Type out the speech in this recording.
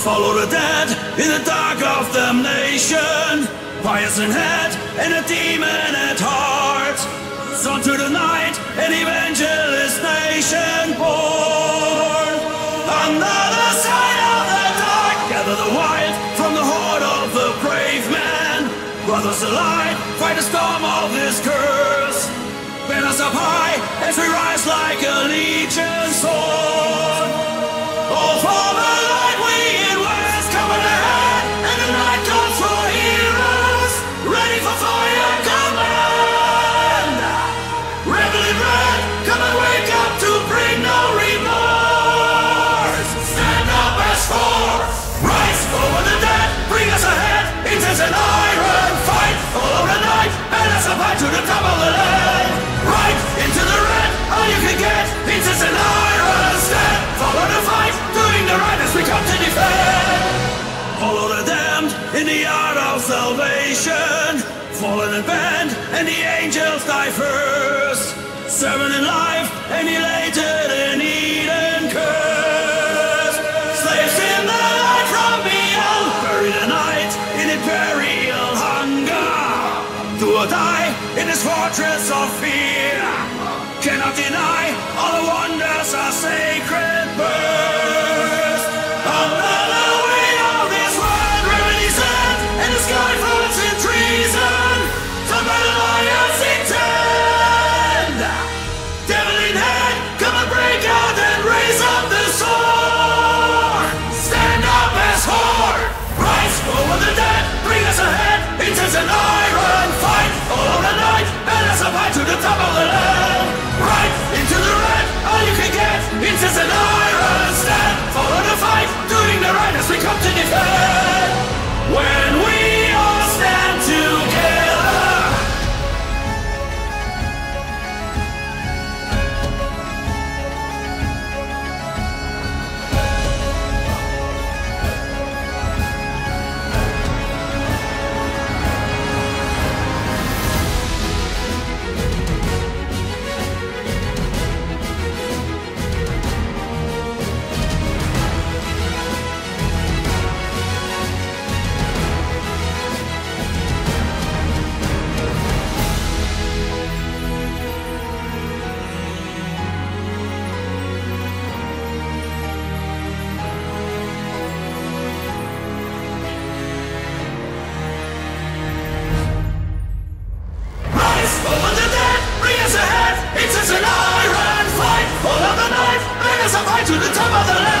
Follow the dead in the dark of the nation. Pious in head and a demon at heart. Son to the night, an evangelist nation born. Another side of the dark, gather the wild from the horde of the brave man. Brothers alive, fight the storm of this curse. Bend us up high as we rise like a legion sword. The art of salvation. Fallen and bent, and the angels die first. Seven in life, and elated in Eden curse. Slaves in the light from beyond, bury the night in imperial hunger. Do or die in this fortress of fear. Cannot deny all the wonders are sacred birth. To the top of the land.